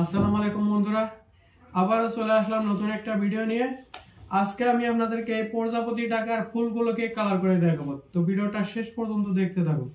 আসসালামু আলাইকুম বন্ধুরা। আবারও চলে আসলাম নতুন একটা ভিডিও নিয়ে। আজকে আমি আপনাদেরকে এই প্রজাপতি টাকার ফুলগুলোকে কালার করে দেখাবো। তো ভিডিওটা শেষ পর্যন্ত দেখতে থাকুন।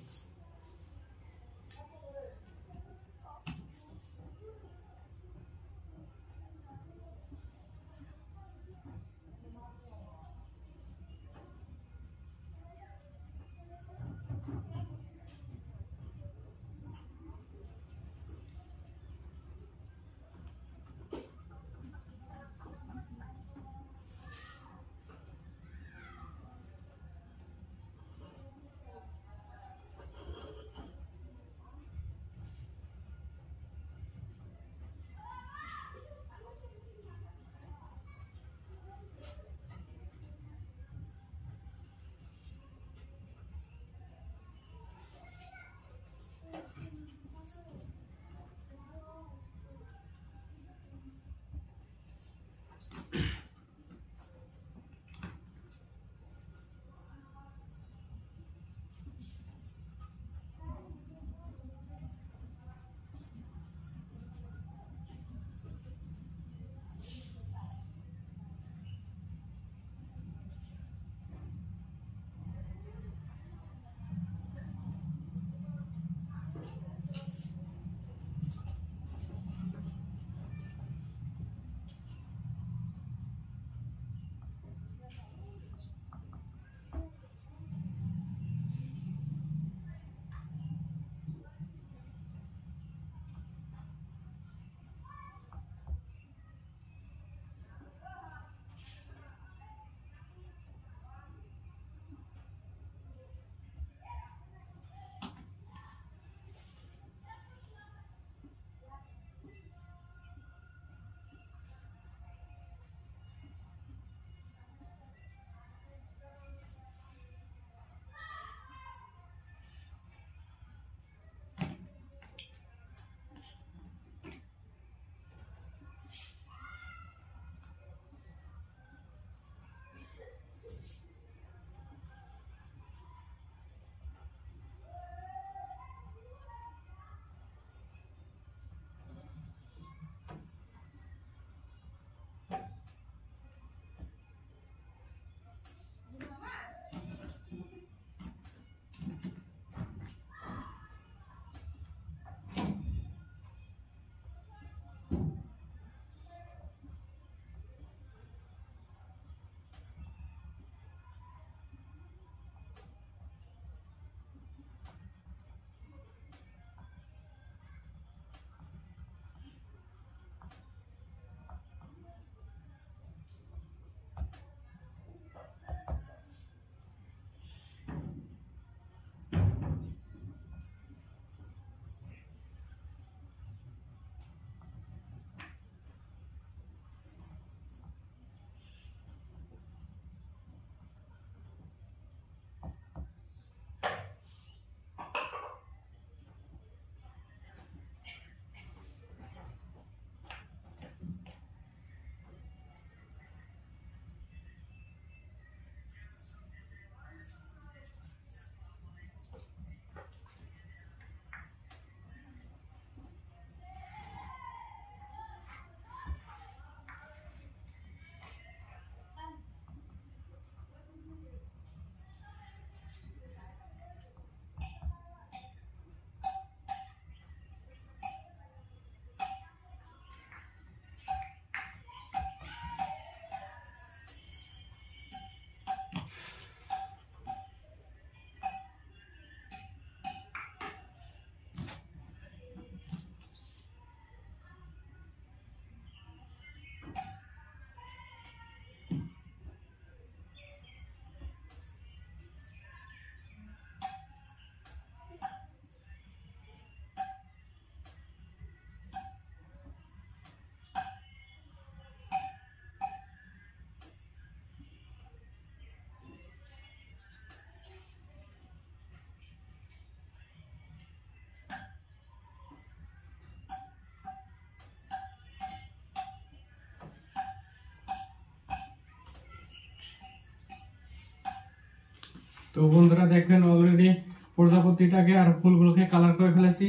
তো বন্ধুরা দেখবেন অলরেডি প্রজাপতিটাকে আর ফুলগুলোকে কালার করে ফেলেছি।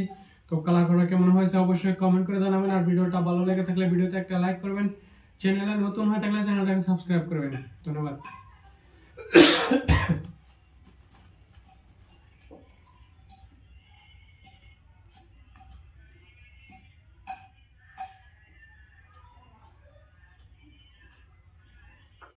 তো কালার করা কেমন হয়েছে অবশ্যই কমেন্ট করে জানাবেন। আর ভিডিওটা ভালো লেগে থাকলে ভিডিওতে একটা লাইক করবেন। চ্যানেলে নতুন হয়ে থাকলে চ্যানেলটাকে সাবস্ক্রাইব করবেন। ধন্যবাদ।